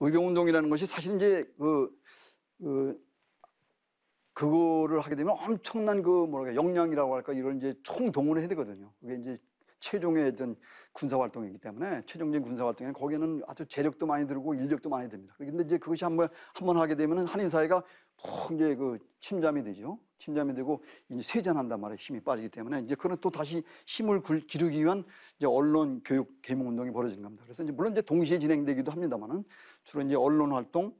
의병운동이라는 것이 사실 이제 그, 그 그거를 하게 되면 엄청난 그 뭐랄까 역량이라고 할까 이런 이제 총동원을 해야 되거든요. 그게 이제 최종의 어떤 군사 활동이기 때문에 최종적인 군사 활동에는 거기에는 아주 재력도 많이 들고 인력도 많이 듭니다. 그런데 이제 그것이 한번 한번 하게 되면은 한인 사회가 푹 이제 그 침잠이 되죠. 침잠이 되고 이제 세잔한단 말이에요. 힘이 빠지기 때문에 이제 그는 또 다시 힘을 굴- 기르기 위한 이제 언론 교육 계몽 운동이 벌어진 겁니다. 그래서 이제 물론 이제 동시에 진행되기도 합니다만은 주로 이제 언론 활동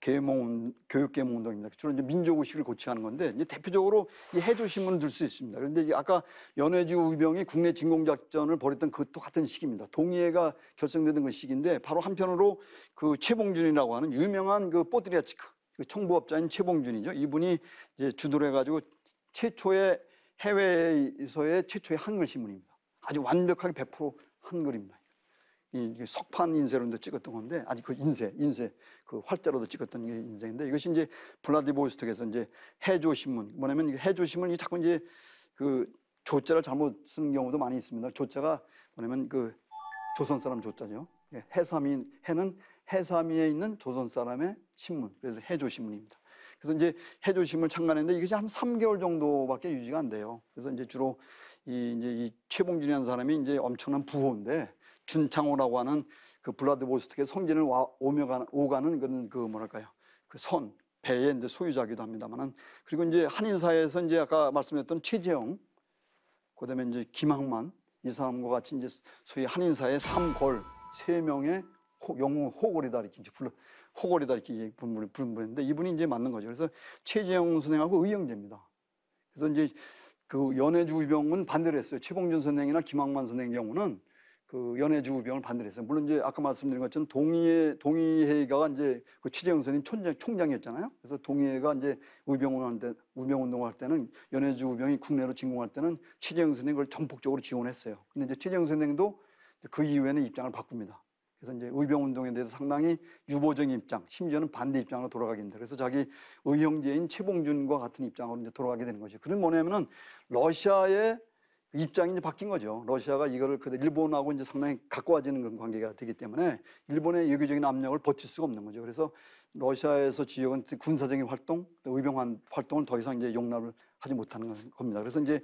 계몽 교육 계몽 운동입니다. 주로 이제 민족 의식을 고취하는 건데 이제 대표적으로 이 해조 신문을 들 수 있습니다. 그런데 아까 연해주 의병이 국내 진공 작전을 벌였던 그것도 같은 시기입니다. 동의회가 결성되는 그 시기인데 바로 한편으로 그 최봉준이라고 하는 유명한 그 뽀드리아치크 그 총부업자인 최봉준이죠. 이분이 이제 주도를 해가지고 최초의 해외에서의 최초의 한글 신문입니다. 아주 완벽하게 100% 한글입니다. 이 석판 인쇄로도 찍었던 건데 아직 그 인쇄, 인쇄 그 활자로도 찍었던 게 인쇄인데 이것이 이제 블라디보스톡에서 이제 해조 신문 뭐냐면 해조 신문이 자꾸 이제 그 조자를 잘못 쓴 경우도 많이 있습니다. 조자가 뭐냐면 그 조선 사람 조자죠. 예, 해삼이 해는 해삼이에 있는 조선 사람의 신문. 그래서 해조 신문입니다. 그래서 이제 해조 신문을 창간했는데 이것이 한 3개월 정도밖에 유지가 안 돼요. 그래서 이제 주로 이 이제 이 최봉준이라는 사람이 이제 엄청난 부호인데 준창호라고 하는 그 블라드보스톡의 성진을 와, 오며 가는, 오가는 그런 그 뭐랄까요 그 선 배의 이제 소유자기도 합니다만은 그리고 이제 한인 사회에서 이제 아까 말씀드렸던 최재형 그다음에 이제 김항만 이 사람과 같이 이제 소위 한인 사회 삼골 세 명의 호, 영웅 호골이다 이렇게 이제 불러 호골이다 이렇게 부른 부른 분인데 이분이 이제 맞는 거죠. 그래서 최재형 선생하고 의형제입니다. 그래서 이제 그 연해주 의병은 반대를 했어요. 최봉준 선생이나 김항만 선생 경우는 그 연해주 의병을 반대를 했어요. 물론 이제 아까 말씀드린 것처럼 동의회 동의회가 이제 그 선생님 총장 총장이었잖아요. 그래서 동의회가 이제 의병운동할 때 의병 운동할 때는 연해주 의병이 국내로 진공할 때는 선생 그걸 전폭적으로 지원했어요. 근데 이제 이제 그 이후에는 입장을 바꿉니다. 그래서 이제 의병 운동에 대해서 상당히 유보적인 입장, 심지어는 반대 입장으로 돌아가게 됩니다. 그래서 자기 의형제인 최봉준과 같은 입장으로 이제 돌아가게 되는 거죠. 그건 뭐냐면은 러시아의 입장이 이제 바뀐 거죠. 러시아가 이거를 그 일본하고 이제 상당히 가까워지는 그런 관계가 되기 때문에 일본의 외교적인 압력을 버틸 수가 없는 거죠. 그래서 러시아에서 지역은 군사적인 활동, 또 의병 활동을 더 이상 이제 용납을 하지 못하는 겁니다. 그래서 이제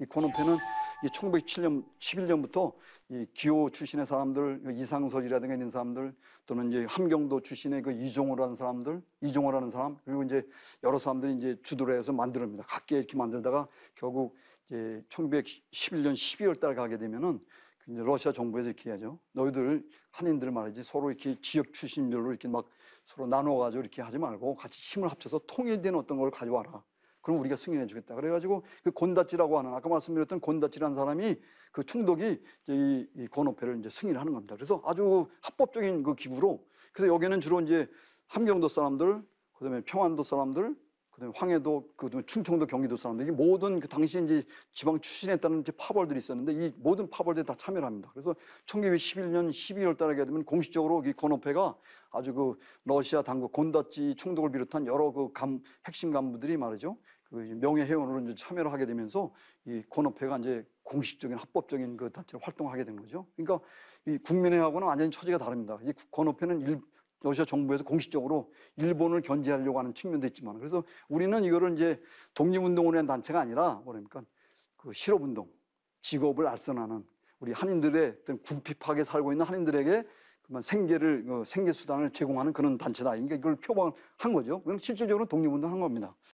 이 코노페는 이 1907년 11년부터 이 기호 출신의 사람들, 이상설이라든가 있는 사람들 또는 이제 함경도 출신의 그 이종호라는 사람들, 이종호라는 사람 그리고 이제 여러 사람들이 이제 주도를 해서 만들어냅니다. 각계 이렇게 만들다가 결국 이제 1911년 12월 달 가게 되면은 그 이제 러시아 정부에서 이렇게 하죠. 너희들 한인들 말이지 서로 이렇게 지역 출신별로 이렇게 막 서로 나눠 가지고 이렇게 하지 말고 같이 힘을 합쳐서 통일된 어떤 걸 가져와라. 그럼 우리가 승인해 주겠다. 그래가지고 그 곤다치라고 하는 아까 말씀드렸던 곤다치라는 사람이 그 이제 이, 이 권오패를 이제 승인하는 겁니다. 그래서 아주 합법적인 그 기구로 그래서 여기는 주로 이제 함경도 사람들, 그다음에 평안도 사람들, 그다음에 황해도, 그다음에 충청도, 경기도 사람들, 이 모든 그 당시 이제 지방 출신했다는 이제 파벌들이 있었는데 이 모든 파벌들이 다 참여를 합니다. 그래서 1911년 12월 달에 하게 되면 공식적으로 이 권오패가 아주 그 러시아 당국 곤다치 총독을 비롯한 여러 그 감, 핵심 간부들이 말이죠. 그 명예 회원으로 이제 참여를 하게 되면서 이 권오패가 이제 공식적인 합법적인 그 단체로 활동하게 된 거죠. 그러니까 이 국민회하고는 완전히 처지가 다릅니다. 이 권오패는 일, 러시아 정부에서 공식적으로 일본을 견제하려고 하는 측면도 있지만 그래서 우리는 이거를 이제 독립운동을 위한 단체가 아니라 뭐랍니까 그 실업운동, 직업을 알선하는 우리 한인들의 어떤 궁핍하게 살고 있는 한인들에게 그만 생계를 어, 생계 수단을 제공하는 그런 단체다. 그러니까 이걸 표방한 거죠. 그럼 실질적으로 독립운동한 겁니다.